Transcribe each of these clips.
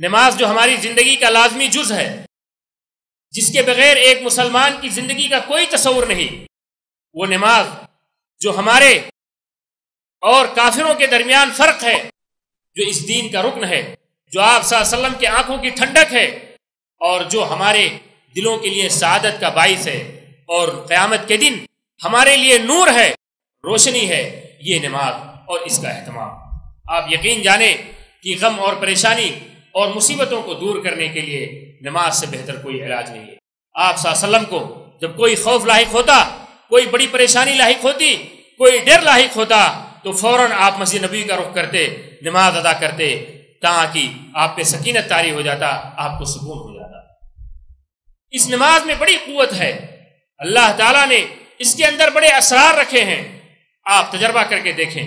نماز جو ہماری زندگی کا لازمی جز ہے، جس کے بغیر ایک مسلمان کی زندگی کا کوئی تصور نہیں، وہ نماز جو ہمارے اور کافروں کے درمیان فرق ہے، جو اس دین کا رکن ہے، جو آپ صلی اللہ علیہ وسلم کے آنکھوں کی ٹھنڈک ہے اور جو ہمارے دلوں کے لیے سعادت کا باعث ہے اور قیامت کے دن ہمارے لیے نور ہے، روشنی ہے، یہ نماز اور اس کا اہتمام۔ آپ یقین جانیں کہ غم اور پریشانی اور مصیبتوں کو دور کرنے کے لیے نماز سے بہتر کوئی علاج نہیں ہے۔ آپ صلی اللہ علیہ وسلم کو جب کوئی خوف لاحق ہوتا، کوئی بڑی پریشانی لاحق ہوتی، کوئی ڈر لاحق ہوتا، تو فوراً آپ مسجد نبی کا رخ کرتے، نماز ادا کرتے، تاکہ آپ پہ سکینت تاری ہو جاتا، آپ کو سکون ہو جاتا۔ اس نماز میں بڑی قوت ہے۔ اللہ تعالیٰ نے اس کے اندر بڑے اسرار رکھے ہیں۔ آپ تجربہ کر کے دیکھیں۔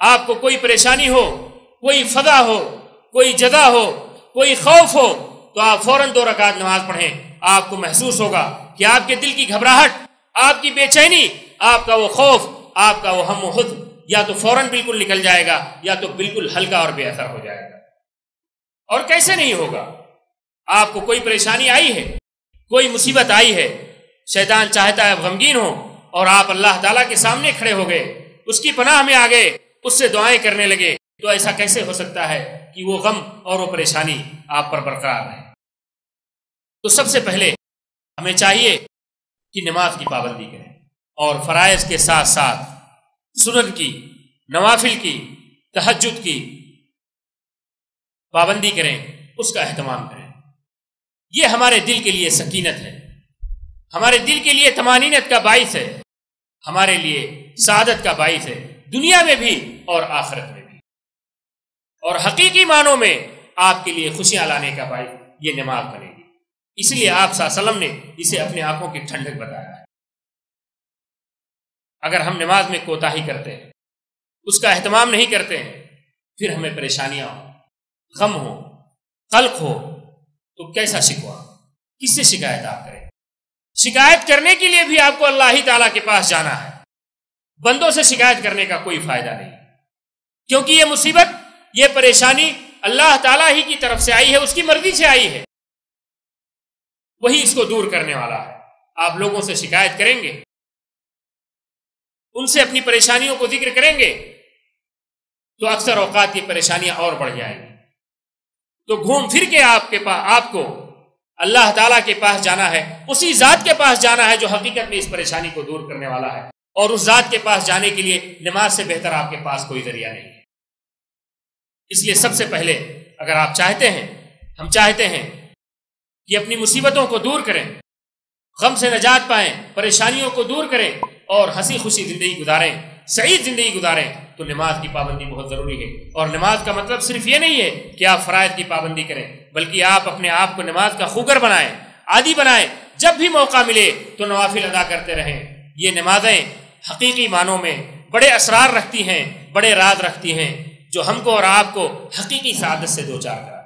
آپ کو کوئی پریشانی ہو، کوئی فضا ہو، کوئی جزا ہو کوئی خوف ہو تو آپ فوراً دو رکعت نماز پڑھیں۔ آپ کو محسوس ہوگا کہ آپ کے دل کی گھبراہٹ، آپ کی بے چینی، آپ کا وہ خوف، آپ کا وہ ہم و خود یا تو فوراً بالکل نکل جائے گا یا تو بالکل ہلکا اور بے اثر ہو جائے گا۔ اور کیسے نہیں ہوگا؟ آپ کو کوئی پریشانی آئی ہے؟ کوئی مصیبت آئی ہے؟ شیطان چاہتا ہے غمگین ہو اور آپ اللہ تعالیٰ کے سامنے کھڑے ہو گئے، اس کی پناہ میں آگے اس سے دعائیں کرنے لگے۔ تو ایسا کیسے ہو سکتا ہے کہ وہ غم اور وہ پریشانی آپ پر برقرار رہے؟ تو سب سے پہلے ہمیں چاہیے کہ نماز کی پابندی کریں اور فرائض کے ساتھ ساتھ سنن کی، نوافل کی، تہجد کی پابندی کریں، اس کا اہتمام کریں۔ یہ ہمارے دل کے لیے سکینت ہے۔ ہمارے دل کے لیے تمانینت کا باعث ہے۔ ہمارے لیے سعادت کا باعث ہے۔ دنیا میں بھی اور آخرت میں۔ اور حقیقی معنوں میں آپ کے لیے خوشیاں لانے کا باعث یہ نماز بنے گی۔ اس لیے آپ صلی اللہ علیہ وسلم نے اسے اپنے آنکھوں کی ٹھنڈک بتایا۔ ہے اگر ہم نماز میں کوتا ہی کرتے ہیں، اس کا اہتمام نہیں کرتے ہیں، پھر ہمیں پریشانیاں ہوں، غم ہو قلق ہو، تو کیسا شکوا کس سے شکایت آپ کریں؟ شکایت کرنے کے لیے بھی آپ کو اللہ ہی تعالیٰ کے پاس جانا ہے۔ بندوں سے شکایت کرنے کا کوئی فائدہ نہیں، کیونکہ یہ مصیبت یہ پریشانی اللہ تعالیٰ ہی کی طرف سے آئی ہے، اس کی مرضی سے آئی ہے۔ وہی اس کو دور کرنے والا ہے۔ آپ لوگوں سے شکایت کریں گے۔ ان سے اپنی پریشانیوں کو ذکر کریں گے۔ تو اکثر اوقات یہ پریشانیاں اور بڑھ جائیں گی۔ تو گھوم پھر کے آپ کے پاس آپ کو اللہ تعالیٰ کے پاس جانا ہے۔ اسی ذات کے پاس جانا ہے جو حقیقت میں اس پریشانی کو دور کرنے والا ہے۔ اور اس ذات کے پاس جانے کے لیے نماز سے بہتر آپ کے پاس کوئی ذریعہ نہیں۔ ہے اس لیے سب سے پہلے اگر آپ چاہتے ہیں، ہم چاہتے ہیں کہ اپنی مصیبتوں کو دور کریں، غم سے نجات پائیں، پریشانیوں کو دور کریں اور ہنسی خوشی زندگی گزاریں، سعید زندگی گزاریں، تو نماز کی پابندی بہت ضروری ہے۔ اور نماز کا مطلب صرف یہ نہیں ہے کہ آپ فرائض کی پابندی کریں، بلکہ آپ اپنے آپ کو نماز کا خوگر بنائیں، عادی بنائیں۔ جب بھی موقع ملے تو نوافل ادا کرتے رہیں۔ یہ نمازیں حقیقی معنوں میں بڑے اسرار رکھتی ہیں، بڑے راز رکھتی ہیں۔ جو ہم کو اور آپ کو حقیقی سعادت سے دو چار کر